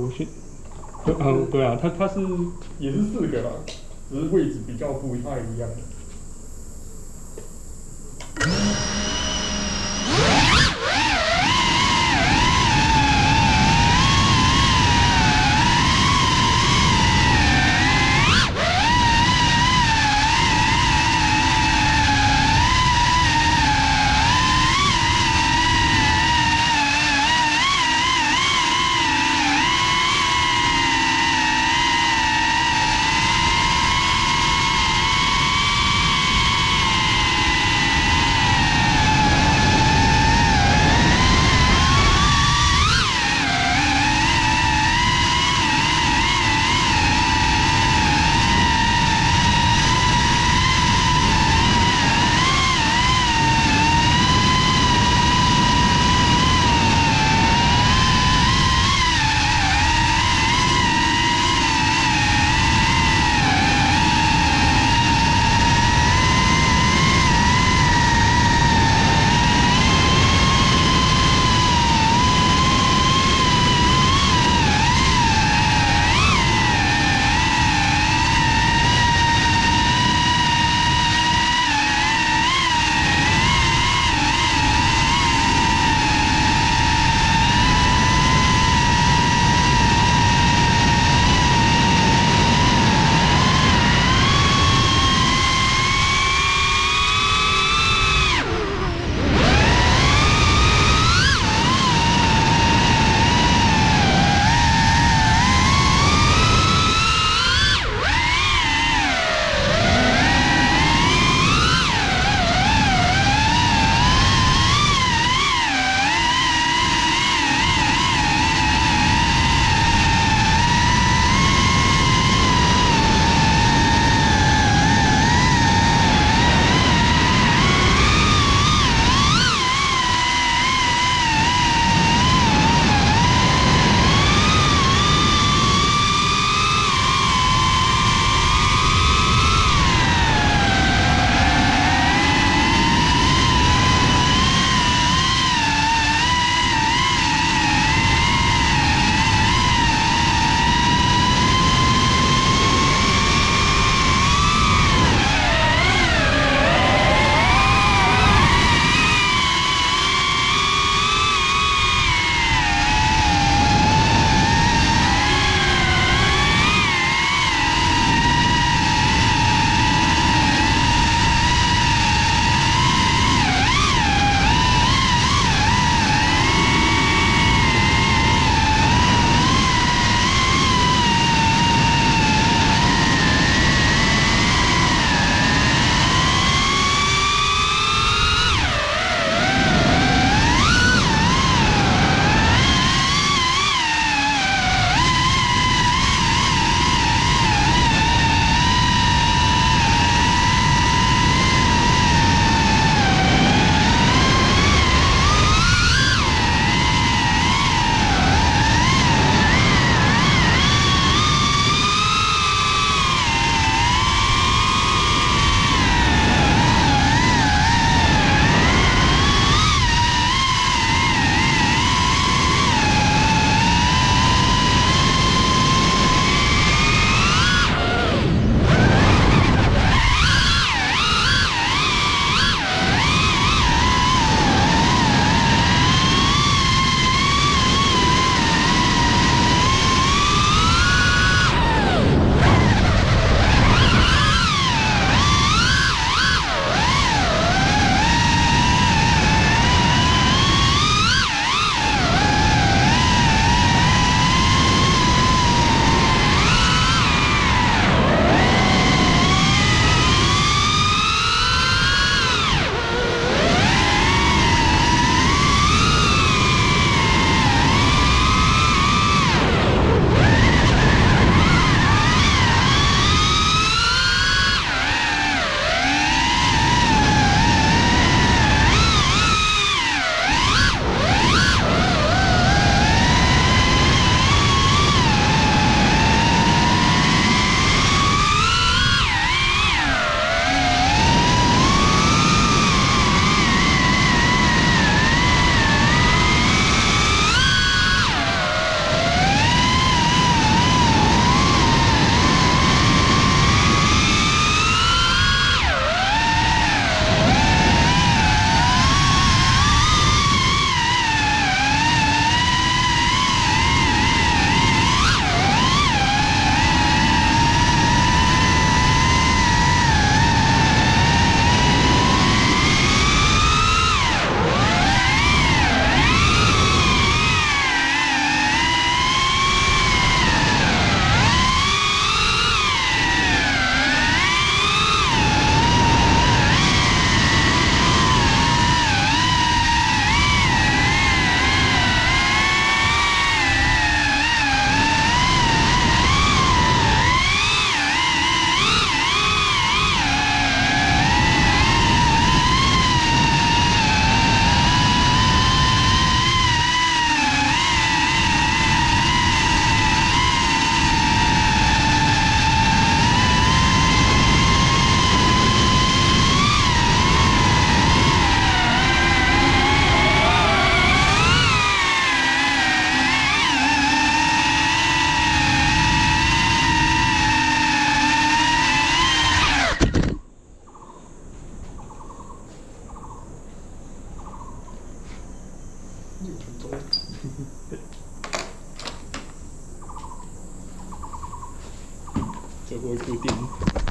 我选，对，嗯，对啊，他他是也是四个啦，只是位置比较不太一样。六分钟。这会固定。